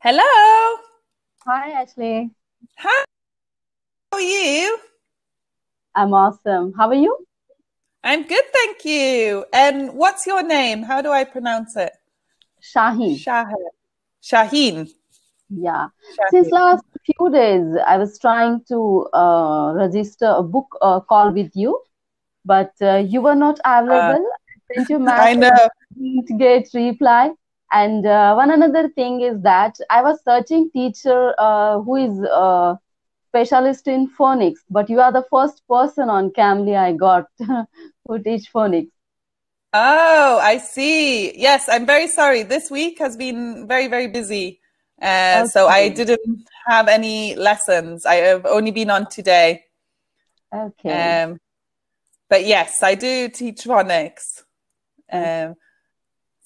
Hello. Hi, Ashleigh. Hi. How are you? I'm awesome. How are you? I'm good, thank you. And what's your name? How do I pronounce it? Shaheen. Shaheen. Shaheen. Yeah. Shaheen. Since last few days, I was trying to uh, register a book uh, call with you, but uh, you were not available. Uh, Sent you I know. To get reply. And uh, one another thing is that I was searching teacher uh, who is a specialist in phonics, but you are the first person on Cambly I got who teach phonics. Oh, I see. Yes, I'm very sorry. This week has been very, very busy. Uh, okay. So I didn't have any lessons. I have only been on today. Okay. Um, but yes, I do teach phonics. Um,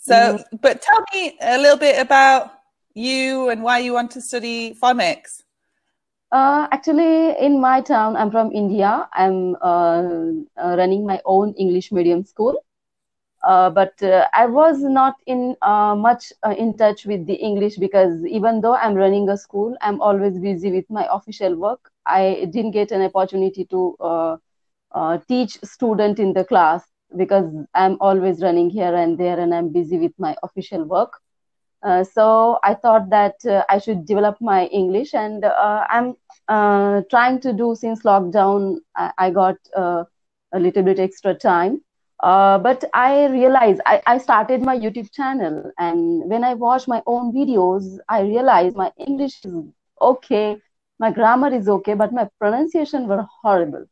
so, mm-hmm. but tell me a little bit about you and why you want to study phonics. Uh, actually, in my town, I'm from India. I'm uh, uh, running my own English medium school. Uh, but uh, I was not in uh, much in touch with the English because even though I'm running a school, I'm always busy with my official work. I didn't get an opportunity to teach student in the class because I'm always running here and there and I'm busy with my official work. Uh, so I thought that uh, I should develop my English, and uh, I'm uh, trying to do since lockdown. I, I got uh, a little bit extra time, uh, but I realized I, I started my YouTube channel, and when I watch my own videos, I realized my English is okay, my grammar is okay, but my pronunciation were horrible.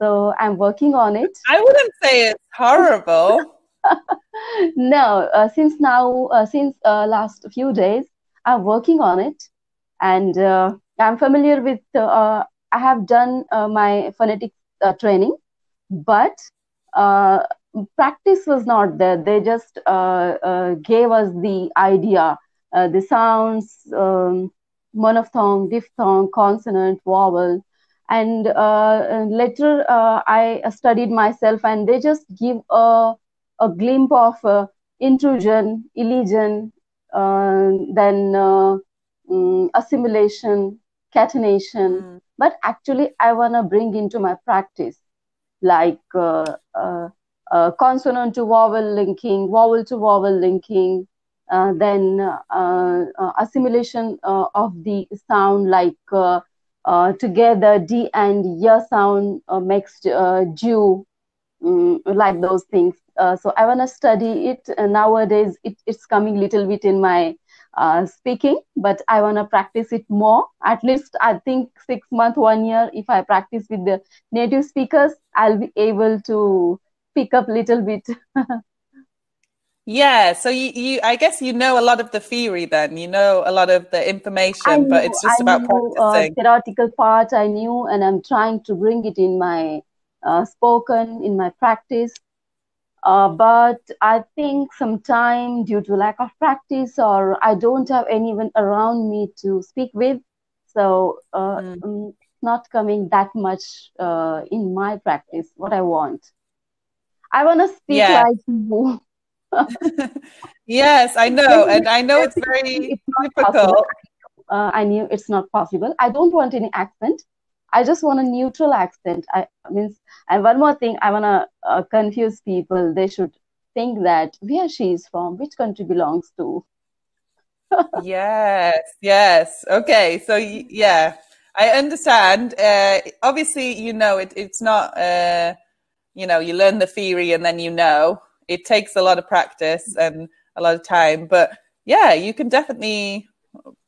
So I'm working on it. I wouldn't say it's horrible. no, uh, since now, uh, since uh, last few days, I'm working on it, and uh, I'm familiar with. Uh, I have done uh, my phonetic training, but practice was not there. They just gave us the idea, the sounds, um, monophthong, diphthong, consonant, vowel, and later I studied myself, and they just give a a glimpse of uh, intrusion, elision, uh, then uh, um, assimilation, catenation. Mm. But actually, I want to bring into my practice like uh, uh, uh, consonant to vowel linking, vowel to vowel linking, then assimilation of the sound like together D and Y sound makes Jew, um, like those things uh, so I want to study it. Uh, nowadays, it, it's coming little bit in my uh, speaking, but I want to practice it more. At least I think six months, one year. If I practice with the native speakers, I'll be able to pick up little bit. yeah. So you, you, I guess you know a lot of the theory. Then you know a lot of the information, but it's just I about knew, uh, practicing. theoretical part I knew, and I'm trying to bring it in my uh, spoken in my practice uh, but I think sometime due to lack of practice or I don't have anyone around me to speak with, so uh, mm. not coming that much uh, in my practice. What I want, I want to speak yeah. like you. yes, I know, and I know it's very it's difficult. Uh, I knew it's not possible. I don't want any accent. I just want a neutral accent. I means, and one more thing, I want to uh, confuse people. They should think that where she is from, which country belongs to. yes, yes. Okay, so yeah, I understand. Uh, obviously, you know, it, it's not. Uh, you know, you learn the theory and then you know. It takes a lot of practice and a lot of time, but yeah, you can definitely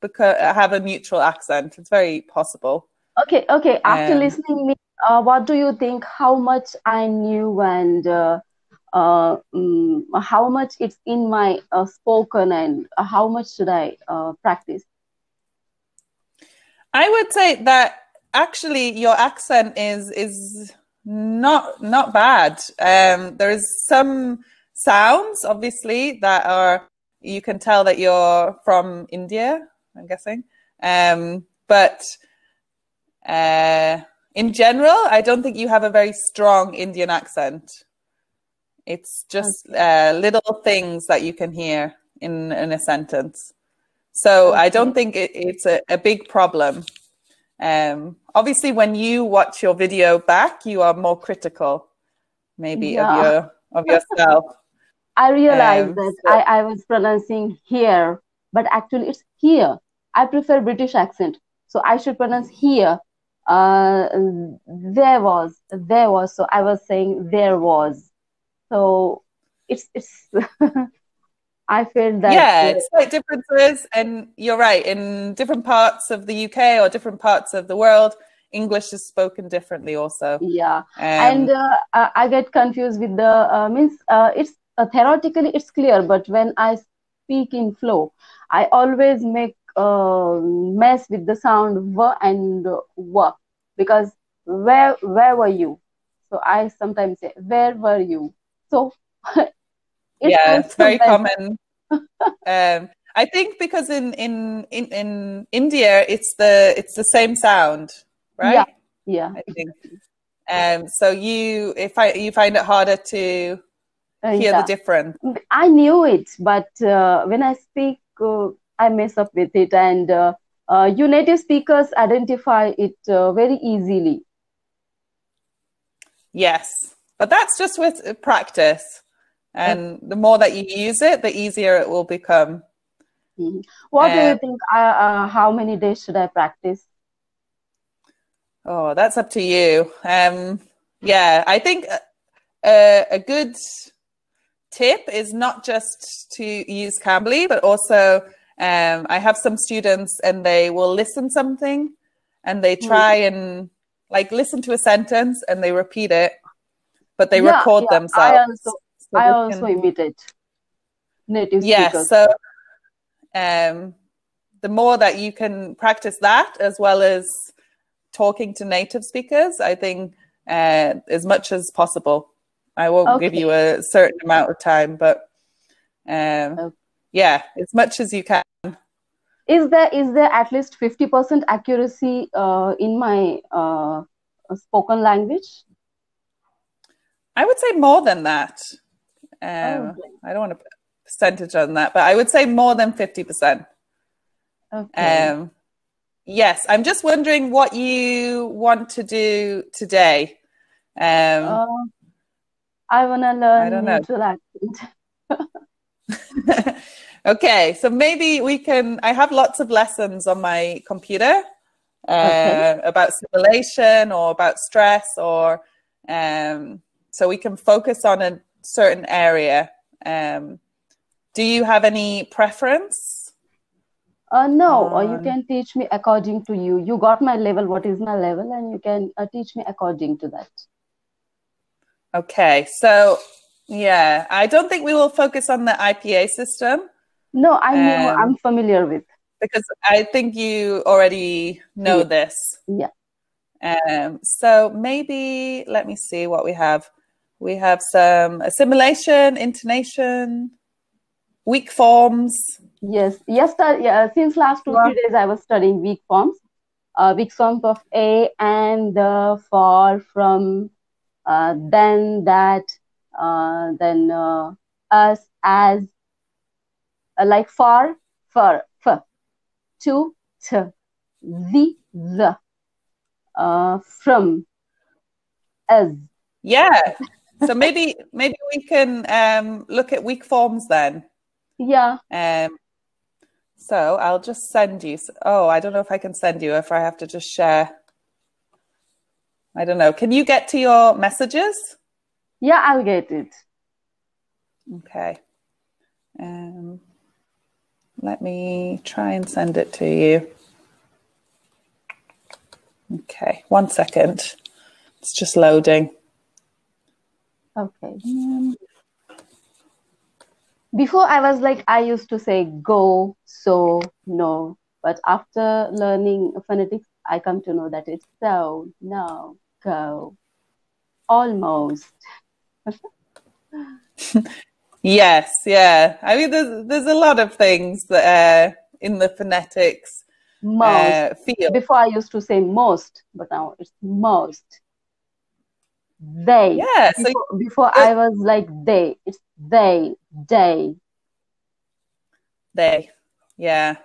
beca- have a neutral accent. It's very possible. Okay, okay. After um, listening me, uh, what do you think? How much I knew and uh, uh, um, how much it's in my uh, spoken and how much should I uh, practice? I would say that actually your accent is is not not bad. Um, there's some sounds, obviously, that are you can tell that you're from India. I'm guessing, um, but uh, in general, I don't think you have a very strong Indian accent. It's just uh, little things that you can hear in in a sentence. So. I don't think it, it's a, a big problem. Um, obviously, when you watch your video back, you are more critical, maybe Yeah. of your of yourself. I realized Um, that so- I, I was pronouncing here, but actually it's here. I prefer British accent, so I should pronounce here. Uh, there was, there was. So I was saying there was. So it's it's. I feel that yeah, it's slight differences, and you're right. In different parts of the UK or different parts of the world, English is spoken differently. Also, yeah. um, and uh, I get confused with the uh, means uh, it's uh, theoretically it's clear, but when I speak in flow, I always make uh, mess with the sound v and w because where where were you? So I sometimes say where were you? So yeah, it's very common. um, I think because in, in in in India, it's the it's the same sound, right? Yeah. Yeah, I think. Um, so you if I you find it harder to Uh, hear yeah. the difference. I knew it, but uh, when I speak, uh, I mess up with it, and uh, uh, you native speakers identify it uh, very easily. Yes, but that's just with practice, and the more that you use it, the easier it will become. Mhm. What do you Uh, think? Uh, uh, how many days should I practice? Oh, that's up to you. Um, yeah, I think a, a good tip is not just to use Cambly, but also um, I have some students and they will listen something and they try and like listen to a sentence and they repeat it, but they Yeah, record yeah, themselves. I also So I also can- imitate native Yes. speakers. So um, the more that you can practice that as well as talking to native speakers, I think uh, as much as possible. I won't give you a certain amount of time, but um, Okay. yeah, as much as you can. Is there is there at least fifty percent accuracy uh, in my uh, spoken language? I would say more than that. Um, Okay. I don't want to put a percentage on that, but I would say more than 50%. Okay. Um, yes, I'm just wondering what you want to do today. Um, Uh, I wanna learn don't know. neutral accent. okay, so maybe we can. I have lots of lessons on my computer uh, Okay. about assimilation or about stress, or um, so we can focus on a certain area. Um, do you have any preference? Uh, no, uh, you Um, can teach me according to you. You got my level, what is my level, and you can uh, teach me according to that. Okay, so yeah, I don't think we will focus on the IPA system No, I know, Um, I'm familiar with. because I think you already know Yeah. this. Yeah. Um, so maybe let me see what we have. We have some assimilation, intonation, weak forms. Yes, yes, sir, yeah, since last two, three days I was studying weak forms, uh, weak forms of a and the, for, from, uh, then, that, uh, then uh, us, as, uh, like for, for, for, to, to, the, the, uh, from, as. Yeah. So maybe maybe we can um, look at weak forms then. Yeah, Um, so I'll just send you. Oh, I don't know if I can send you if I have to just share. I don't know. Can you get to your messages? yeah, I'll get it. Okay. Um, let me try and send it to you. Okay, one second. It's just loading. Okay. Um, Before I was like, I used to say go, so, no. But after learning phonetics, I come to know that it's so, no, go, almost. yes, yeah. I mean, there's there's a lot of things that uh, in the phonetics Most. uh, field. Before I used to say most, but now it's most. They. Yeah. So Before, before I was like they. It's they, they. they, yeah.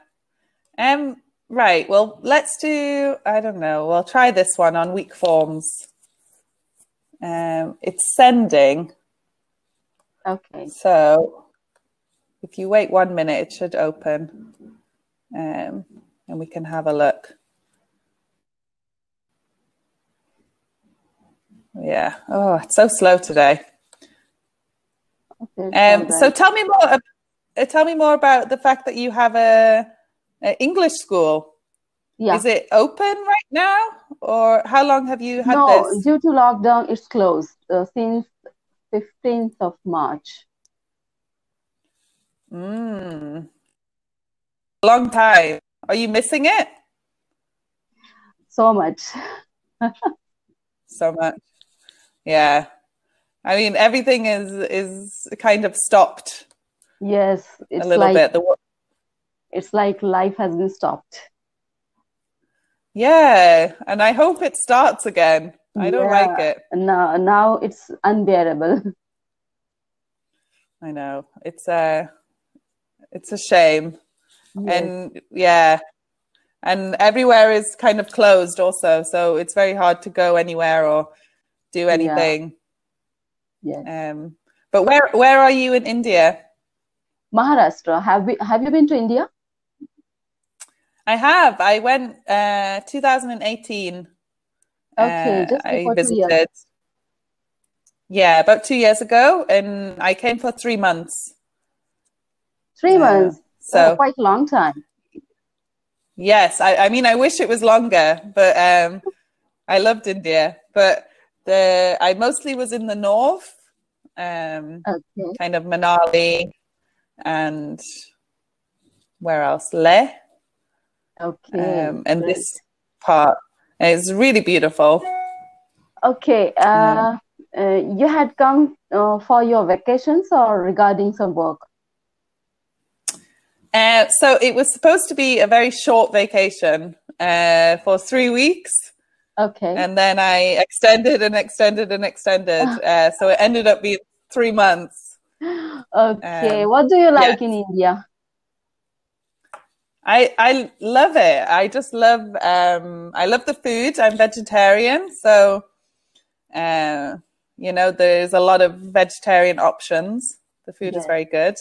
Um, right. Well, let's do. I don't know. We'll try this one on weak forms. Um, it's sending. Okay. So, if you wait one minute, it should open, um, and we can have a look. Yeah. Oh, it's so slow today. Um, so tell me more. Uh, tell me more about the fact that you have a, a English school. yeah. Is it open right now, or how long have you had No, this? due to lockdown, it's closed uh, since 15th of March. Mm. Long time. Are you missing it So much. so much? Yeah. I mean, everything is is kind of stopped Yes, a it's little like bit. The it's like life has been stopped. yeah, and I hope it starts again. I don't like Yeah. it. Now, now it's unbearable. I know. It's a it's a shame. Yes. And yeah. And everywhere is kind of closed also, so it's very hard to go anywhere or do anything. Yes. Um but where where are you in India? Maharashtra. Have we have you been to India? I have. I went uh 2018. Okay, Uh, just I before two years. visited. Yeah, about two years ago, and I came for three months. Three Uh, months. so Oh, quite a long time. yes, I, I mean, I wish it was longer, but um, I loved India. But the I mostly was in the north, um, Okay. kind of Manali, and where else? Leh, Okay. um, and this part. It's really beautiful. Okay. Uh, uh, you had come uh, for your vacations or regarding some work? Uh, so it was supposed to be a very short vacation uh, for three weeks, Okay. and then I extended and extended and extended. Uh, so it ended up being three months. Okay. Um, What do you yeah, like in India? I I love it. I just love um, I love the food. I'm vegetarian, so uh, you know there's a lot of vegetarian options. The food is very good.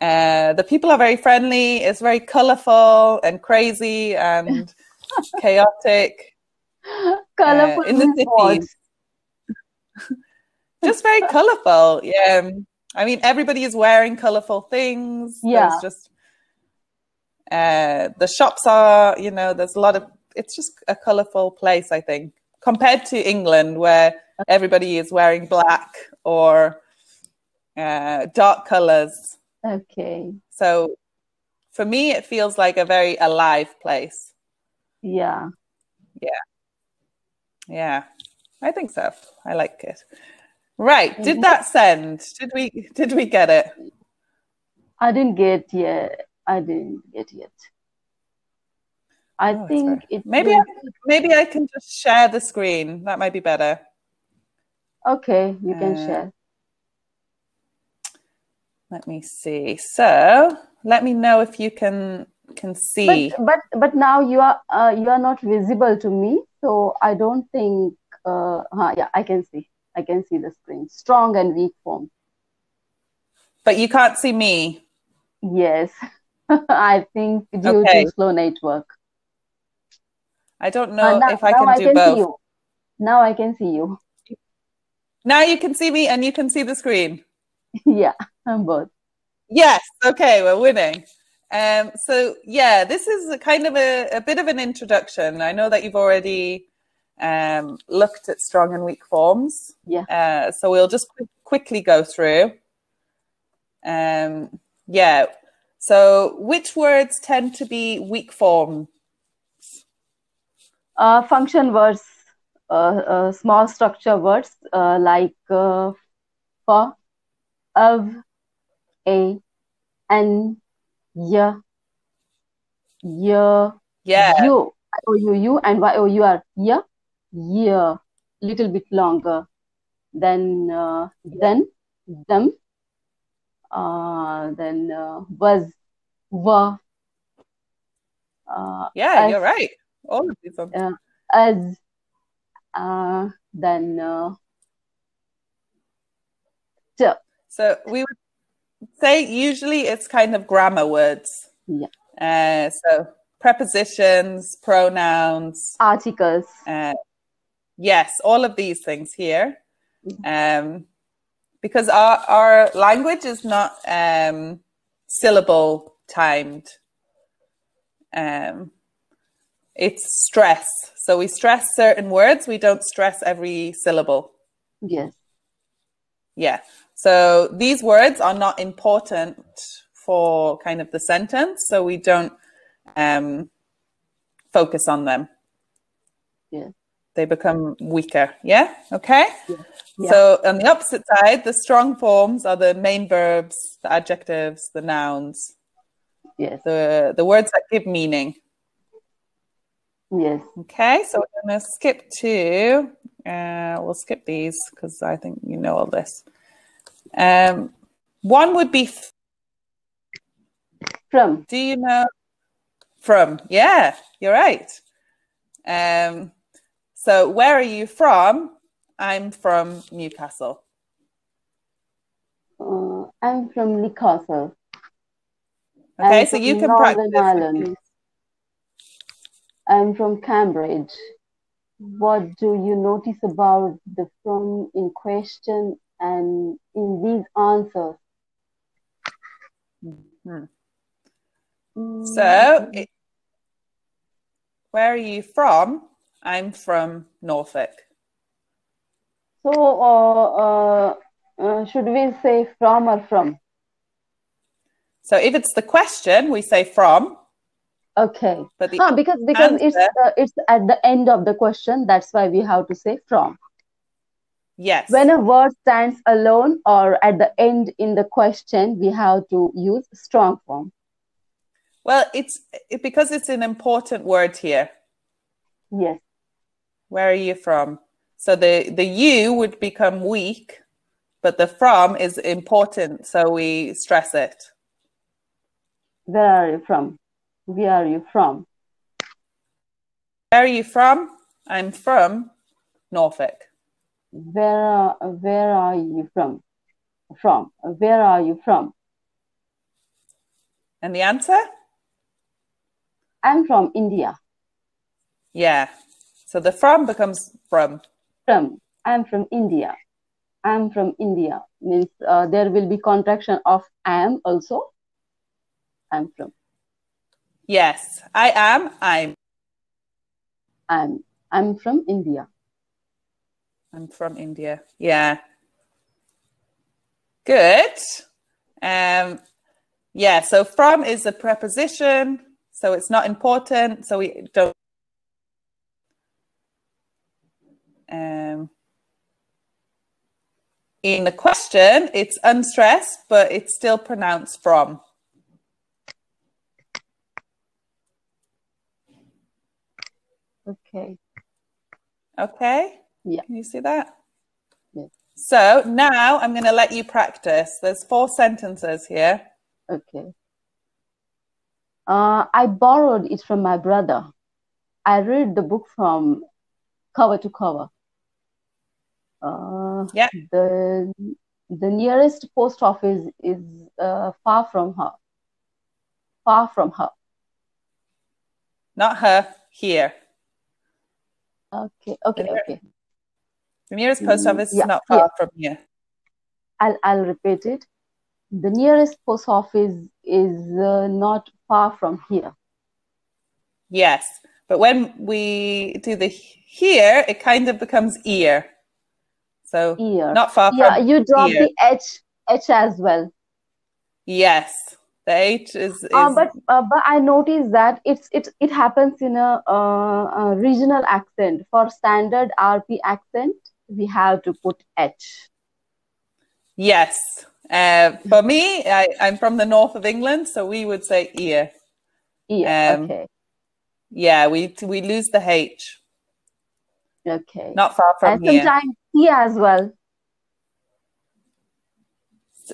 Uh, the people are very friendly. It's very colorful and crazy and chaotic. uh, in the cities. Just very colorful. Yeah. I mean, everybody is wearing colorful things. Yeah. There's just uh, the shops are, you know, there's a lot of. It's just a colorful place, I think, compared to England, where everybody is wearing black or uh, dark colors. Okay. So, for me, it feels like a very alive place. Yeah. Yeah, I think so. I like it. Right. Did that send? Did we did we get it? I didn't get yet. I didn't get yet. I Oh, think it maybe will. I, maybe I can just share the screen. That might be better. Okay, you can Uh, share. let me see. So let me know if you can can But see. but but now you are uh, you are not visible to me, so I don't think. Uh, huh, yeah, I can see. I can see the screen. Strong and weak form. But you can't see me. Yes, I think due Okay. to slow network. I don't Uh, know now if I now can I do can see both. you. Now I can see you. Now you can see me and you can see the screen. yeah, I'm both. Yes. Okay, we're winning. Um, so yeah, this is a kind of a, a bit of an introduction. I know that you've already um, looked at strong and weak forms. Yeah. Uh, so we'll just qu- quickly go through. Um, yeah. So which words tend to be weak form? Uh, function words, uh, uh, small structure words uh, like uh, for, of, a, and, y, y, Yeah. you, you, and y o u r, y, year, little bit longer. Then, uh, then, them, uh, then uh, was, were, Uh, Yeah, as, you're right. All of these. Are... uh, as uh, then uh, t, So we would say usually it's kind of grammar words. Yeah. Uh, so prepositions, pronouns. articles. Uh, yes, all of these things here. Um, because our, our language is not um, syllable timed. Um, it's stress. So we stress certain words, we don't stress every syllable. Yes. Yeah. So these words are not important for kind of the sentence, so we don't um, focus on them. Yeah. They become weaker. Yeah. Okay. Yeah. So on the opposite side, the strong forms are the main verbs, the adjectives, the nouns, Yes. the the words that give meaning. Yes. Okay. So we're going to skip to. Uh, we'll skip these because I think you know all this. Um, one would be f- From. Do you know from? Yeah, you're right. Um, so where are you from? I'm from Newcastle. Uh, I'm from Newcastle. Okay, I'm so you can Northern practice. Ireland. I'm from Cambridge. What do you notice about the from in question and in these answers? Hmm. Mm, So, it, where are you from? I'm from Norfolk. so uh, uh, uh, should we say from or from? So if it's the question, we say from, Okay. but the because because it's answer- uh, it's at the end of the question. That's why we have to say from. Yes. When a word stands alone or at the end in the question, we have to use strong form. well, it's it, because it's an important word here. Yes. Where are you from? So the the you would become weak, but the from is important, so we stress it. Where are you from? Where are you from? Where are you from? I'm from Norfolk. Where are, where are you from? From. Where are you from? And the answer? I'm from India. Yeah. So the from becomes from. From. I'm from India. I'm from India. Means uh, there will be contraction of am also. I'm from. Yes. I am. I'm. I'm. I'm from India. I'm from India. Yeah. Good. Um, yeah. So from is a preposition, so it's not important. So we don't. Um, in the question, it's unstressed, but it's still pronounced from. Okay. Okay. Yeah. Can you see that? Yeah. So now I'm going to let you practice. There's four sentences here. Okay. Uh, I borrowed it from my brother. I read the book from cover to cover. Uh, Yeah. The the nearest post office is uh, far from her. Far from her. Not her, here. Okay. Okay. Okay. The nearest post Mm, office is not far from here. I'll I'll repeat it. The nearest post office is uh, not far from here. Yes. But when we do the here, it kind of becomes ear. So Here. not far Yeah, from Yeah, you drop here. the H H as well. Yes. The H is, is Uh, but uh, but I noticed that it's it it happens in a, uh, a regional accent. For standard RP accent, we have to put H. yes. Uh, for me, I, I'm from the north of England, so we would say ear. Yeah. Um, okay. Yeah, we we lose the H. Okay. Not far from and here. sometimes T as well.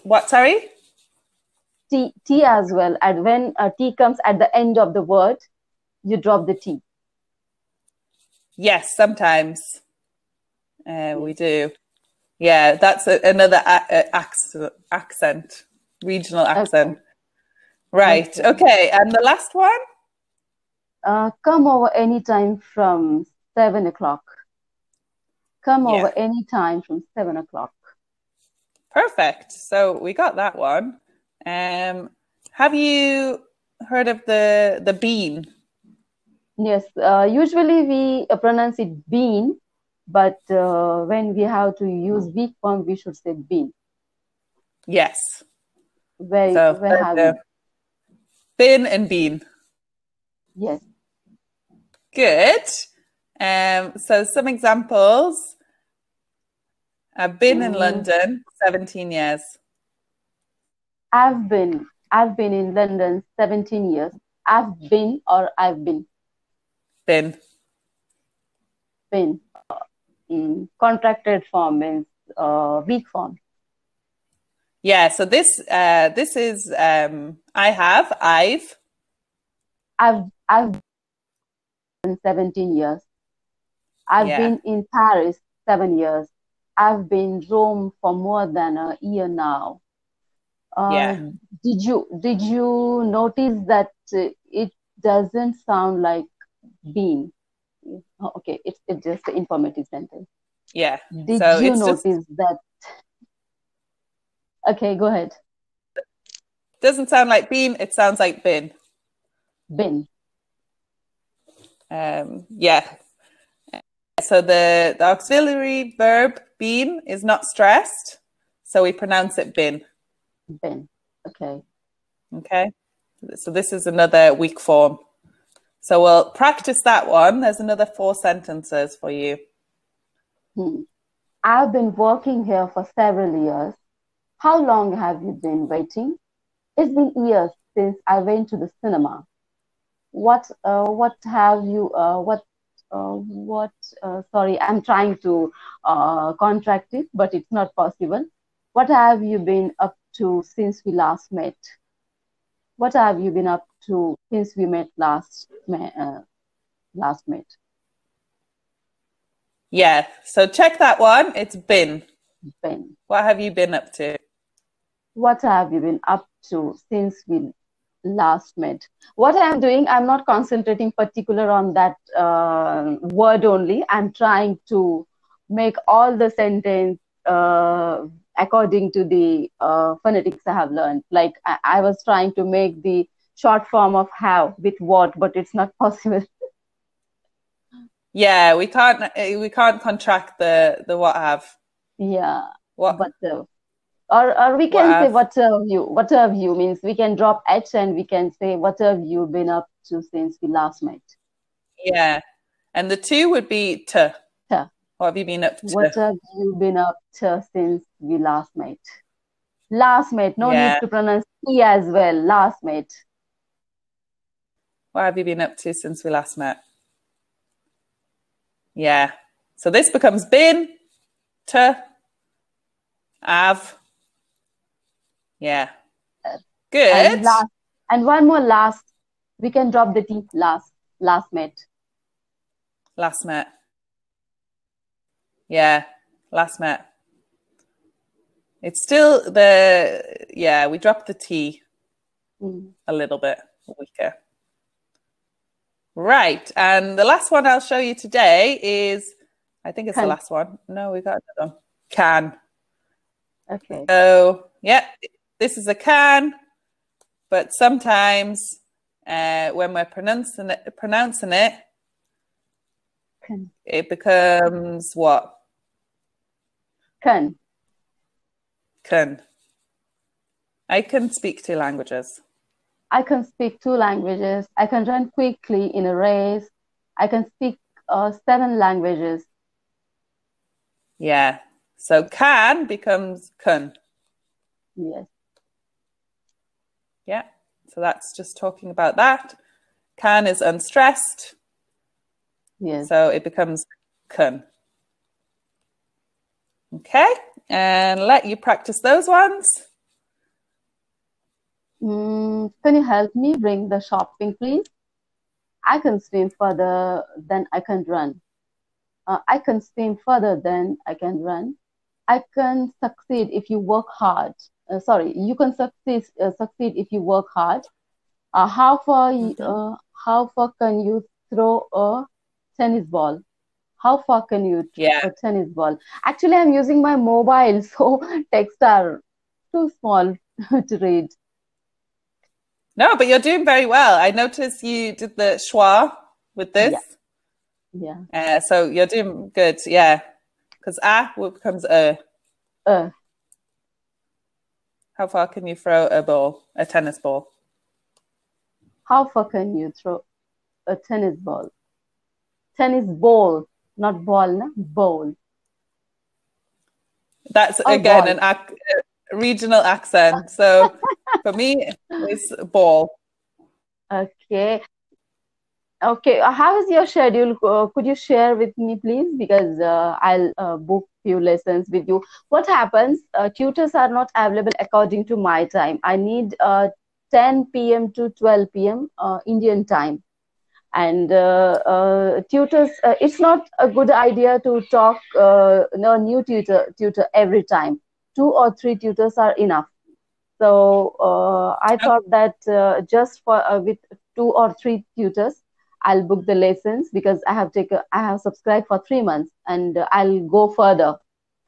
What? Sorry. T T as well. And when uh, T comes at the end of the word, you drop the T. Yes, sometimes uh, we do. Yeah, that's a, another a- accent, accent, regional accent. Okay. Right. Okay. And the last one? Uh, come over anytime from seven o'clock. Come yeah. over anytime from seven o'clock. Perfect. So we got that one. Um, have you heard of the the bean? Yes. Uh, usually we pronounce it bean, but uh, when we have to use weak form, we should say been. Yes. Where, so, where have uh, bin and been. Yes. Good. Um, so some examples. I've been mm. in London 17 years. I've been. I've been in London 17 years. I've been or I've been. Been. Been. Contracted form means uh, weak form. Yeah. So this uh, this is um, I have I've. I've I've been 17 years. I've yeah. been in Paris seven years. I've been Rome for more than a year now. Uh, yeah. Did you did you notice that it doesn't sound like Oh, okay, it's it's just the informative sentence. Yeah. Did so you notice just... that? Okay, go ahead. Doesn't sound like bean. It sounds like bin. Bin. Um, yeah. So the, the auxiliary verb been is not stressed, so we pronounce it bin. Bin. Okay. Okay. So this is another weak form. So we'll practice that one. There's another four sentences for you. Hmm. I've been working here for several years. How long have you been waiting? It's been years since I went to the cinema. What uh, what have you uh, what uh, what uh, sorry i'm trying to uh, contract it but it's not possible what have you been up to since we last met what have you been up to since we met last uh, last met yeah so check that one. It's been. Been. What have you been up to? What have you been up to since we last met? What i'm doing i'm not concentrating particular on that uh, word only. I'm trying to make all the sentence uh, according to the uh, phonetics i have learned. Like I, I, was trying to make the short form of have with what but it's not possible. Yeah we can't we can't contract the the what have. Yeah. What? But the or or we can say what have you what have you means we can drop h and we can say what have you been up to since we last met yeah. And the two would be to what have you been up to what have you been up to since we last met last met no yeah. need to pronounce e as well last met what have you been up to since we last met yeah so this becomes been to have yeah. Good. And, last, and one more last. We can drop the T last. Last met. Last met. Yeah. Last met. It's still the yeah, we dropped the T mm. a little bit weaker. Right. And the last one I'll show you today is I think it's can. the last one. No, we got another one. Can. Okay. So yeah, this is a can, but sometimes uh, when we're pronouncing it, pronouncing it, can. it becomes what? Can. Can. I can speak two languages. I can speak two languages. I can run quickly in a race. I can speak uh, seven languages. Yeah. So can becomes can. Yes. Yeah. So that's just talking about that. Can is unstressed. Yes. So it becomes kun. Okay. And let you practice those ones. Mm, can you help me bring the shopping, please? I can swim further than I can run. Uh, I can swim further than I can run. I can succeed if you work hard. Uh, sorry, you can succeed uh, succeed if you work hard. Uh, how far Mhm. uh, how far can you throw a tennis ball? How far can you throw Yeah. a tennis ball? Actually, I'm using my mobile, so texts are too small to read. No, but you're doing very well. I noticed you did the schwa with this. Yeah. Uh, so you're doing good. Yeah. Because a becomes a. Uh, How far can you throw a ball, a tennis ball? how far can you throw a tennis ball? Tennis ball, not ball, no? Ball. That's Oh, again ball. an ac- regional accent. So for me, it's ball. Okay. Okay. uh, How is your schedule? Uh, could you share with me, please? Because uh, I'll uh, book few lessons with you. What happens? Uh, tutors are not available according to my time. I need uh, 10 p.m. to 12 p.m. Uh, Indian time. And uh, uh, tutors, uh, it's not a good idea to talk uh, no new tutor tutor every time. Two or three tutors are enough. So uh, I thought that uh, just for uh, with two or three tutors, I'll book the lessons because I have taken I have subscribed for three months and uh, I'll go further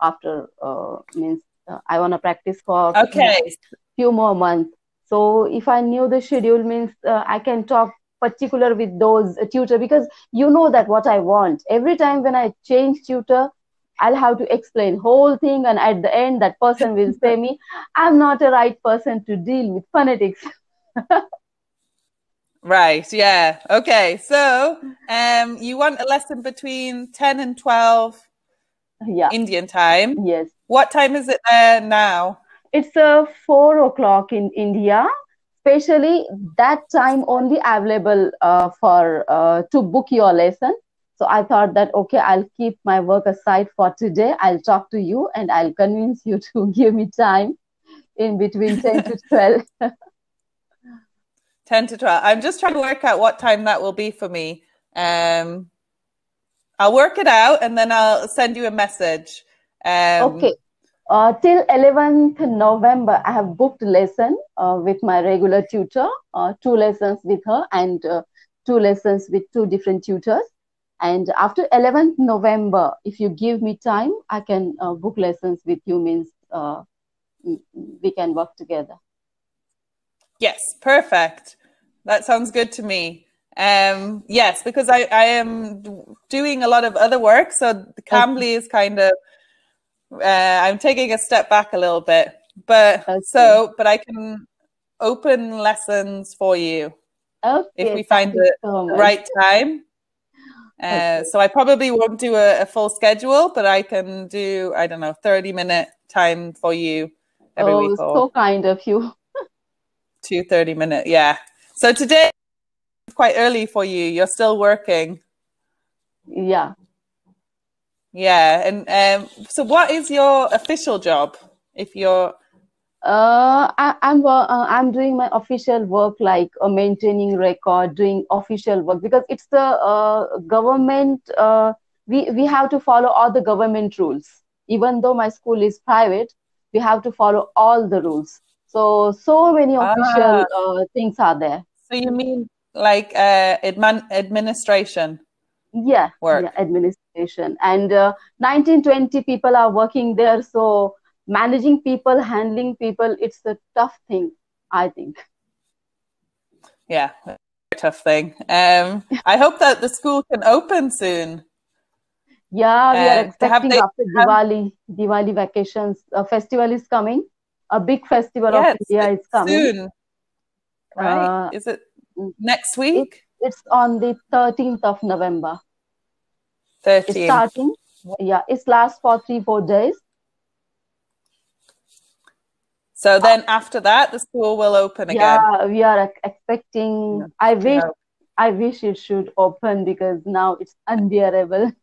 after uh, means uh, I want to practice for Okay. few more months. So if I knew the schedule means uh, I can talk particular with those uh, tutor because you know that what I want. Every time when I change tutor, I'll have to explain whole thing, and at the end, that person will say me, "I'm not a right person to deal with phonetics." Right. Yeah. Okay. So, um, you want a lesson between 10 and 12 yeah. Indian time. Yes. What time is it there now? It's uh, four o'clock in India. Especially that time only available uh, for uh, to book your lesson. So I thought that okay, I'll keep my work aside for today. I'll talk to you and I'll convince you to give me time in between ten to twelve. 10 to 12. I'm just trying to work out what time that will be for me. Um, I'll work it out and then I'll send you a message. Um, okay. Uh, till 11th November, I have booked lesson uh, with my regular tutor, uh, two lessons with her and uh, two lessons with two different tutors. And after 11th November, if you give me time, I can uh, book lessons with you. Means uh, we can work together. Yes, perfect. That sounds good to me. Um, yes, because I, I am doing a lot of other work, so the Cambly is kind of uh, I'm taking a step back a little bit, but Okay. so but I can open lessons for you Okay. if we find the so right time. Uh, Okay. So I probably won't do a, a full schedule, but I can do I don't know thirty minute time for you every Oh, week or so kind of you. two 30 minute yeah so today it's quite early for you you're still working Yeah. Yeah and um, so what is your official job if you're Uh, I, I'm uh, I'm doing my official work like uh, maintaining record, doing official work because it's the uh, government. Uh, we we have to follow all the government rules. Even though my school is private, we have to follow all the rules. So so many official uh, things are there. so you mean like uh admin, administration Yeah, work yeah, administration and uh, 19, 20 people are working there. So managing people, handling people, it's a tough thing. I think. yeah tough thing um i hope that the school can open soon Yeah, we are Uh, expecting the- after Diwali, Diwali vacations, a festival is coming. A big festival Yes, of India is coming. soon right Uh, is it mm. next week It's on the 13th of November. It's 13 starting. Yeah, it lasts for three, four days. so then after that the school will open again Yeah, we are expecting. Yeah, I wish, Yeah. I wish it should open because now it's unbearable.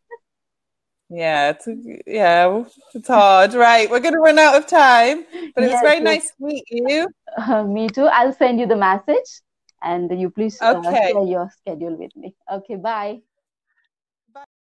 Yeah, it's yeah, it's hard. Right, we're going to run out of time, but it was Yes, very yes. nice to meet you. Uh, me too. I'll send you the message and you please uh, share your schedule with me. Okay, bye.